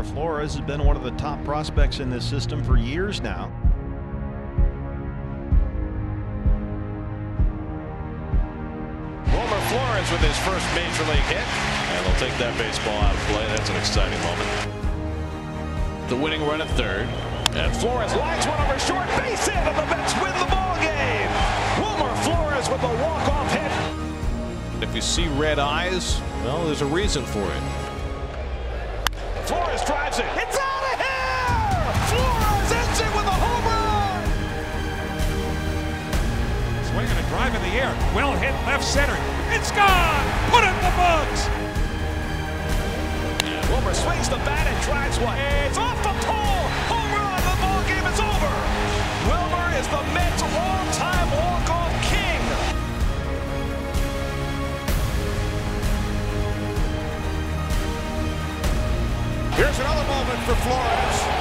Wilmer Flores has been one of the top prospects in this system for years now. Wilmer Flores with his first major league hit. And they'll take that baseball out of play. That's an exciting moment. The winning run at third. And Flores lines one over short base hit, and the Mets win the ball game. Wilmer Flores with a walk-off hit. If you see red eyes, well, there's a reason for it. Flores drives it. It's out of here! Flores ends it with a home run! Swinging a drive in the air. Well hit left center. It's gone! Put it in the books! Wilmer swings the bat and drives one. It's off the pole! Home run! The ball game is over! Wilmer is the Here's another moment for Flores.